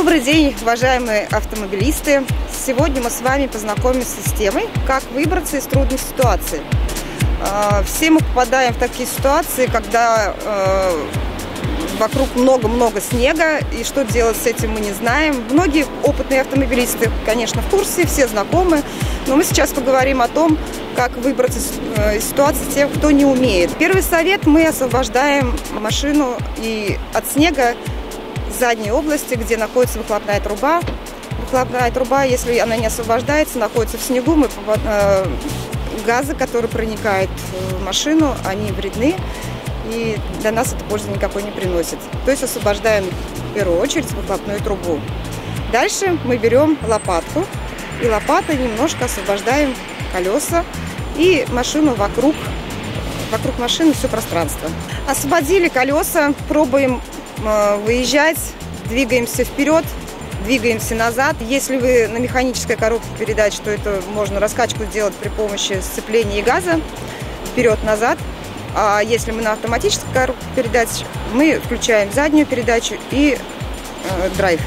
Добрый день, уважаемые автомобилисты! Сегодня мы с вами познакомимся с темой, как выбраться из трудной ситуации. А, все мы попадаем в такие ситуации, когда э, вокруг много-много снега, и что делать с этим мы не знаем. Многие опытные автомобилисты, конечно, в курсе, все знакомы, но мы сейчас поговорим о том, как выбраться э, из ситуации тем, кто не умеет. Первый совет – мы освобождаем машину и от снега задней области, где находится выхлопная труба. Выхлопная труба, если она не освобождается, находится в снегу, мы, э, газы, которые проникают в машину, они вредны, и для нас это пользы никакой не приносит. То есть освобождаем в первую очередь выхлопную трубу. Дальше мы берем лопатку, и лопатой немножко освобождаем колеса и машину вокруг, вокруг машины все пространство. Освободили колеса, пробуем выезжать, двигаемся вперед, двигаемся назад. Если вы на механической коробке передач, то это можно раскачку сделать при помощи сцепления и газа вперед-назад. А если мы на автоматической коробке передач, мы включаем заднюю передачу и э, драйв.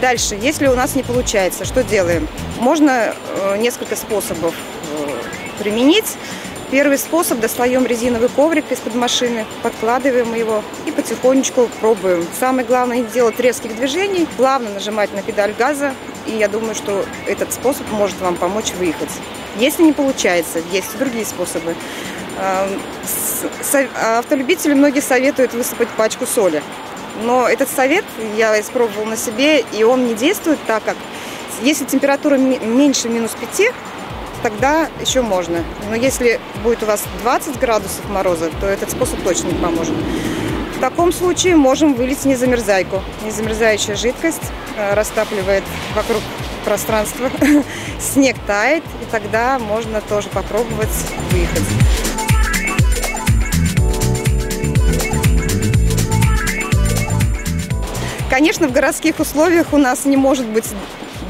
Дальше, если у нас не получается, что делаем? Можно э, несколько способов э, применить. Первый способ – достаем резиновый коврик из-под машины, подкладываем его и потихонечку пробуем. Самое главное – не делать резких движений, плавно нажимать на педаль газа, и я думаю, что этот способ может вам помочь выехать. Если не получается, есть и другие способы. Автолюбители многие советуют высыпать пачку соли. Но этот совет я испробовал на себе, и он не действует так, как если температура меньше минус 5, тогда еще можно. Но если будет у вас 20 градусов мороза, то этот способ точно не поможет. В таком случае можем вылить незамерзайку. Незамерзающая жидкость э, растапливает вокруг пространства, снег тает, и тогда можно тоже попробовать выехать. Конечно, в городских условиях у нас не может быть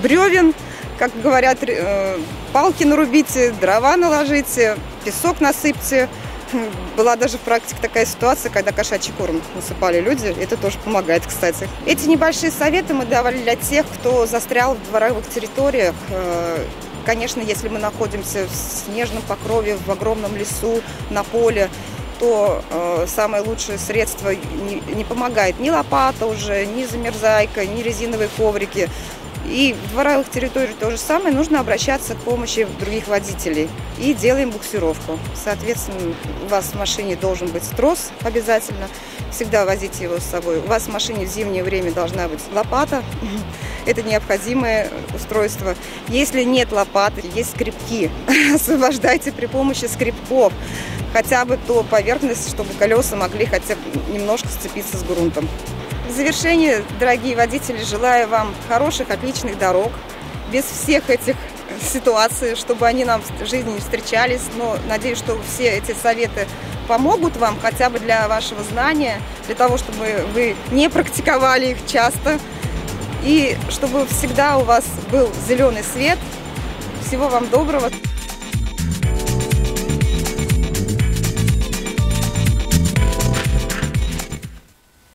бревен, как говорят, э, палки нарубите, дрова наложите, песок насыпьте. Была даже в практике такая ситуация, когда кошачий корм насыпали люди. Это тоже помогает, кстати. Эти небольшие советы мы давали для тех, кто застрял в дворовых территориях. Э, конечно, если мы находимся в снежном покрове, в огромном лесу, на поле, то э, самое лучшее средство не, не помогает ни лопата уже, ни замерзайка, ни резиновые коврики. И в дворовых территориях то же самое, нужно обращаться к помощи других водителей. И делаем буксировку. Соответственно, у вас в машине должен быть трос обязательно. Всегда возите его с собой. У вас в машине в зимнее время должна быть лопата. Это необходимое устройство. Если нет лопаты, есть скрипки. Освобождайте при помощи скрипков. Хотя бы то поверхность, чтобы колеса могли хотя бы немножко сцепиться с грунтом. Завершение, дорогие водители, желаю вам хороших, отличных дорог, без всех этих ситуаций, чтобы они нам в жизни не встречались. Но надеюсь, что все эти советы помогут вам хотя бы для вашего знания, для того, чтобы вы не практиковали их часто, и чтобы всегда у вас был зеленый свет. Всего вам доброго!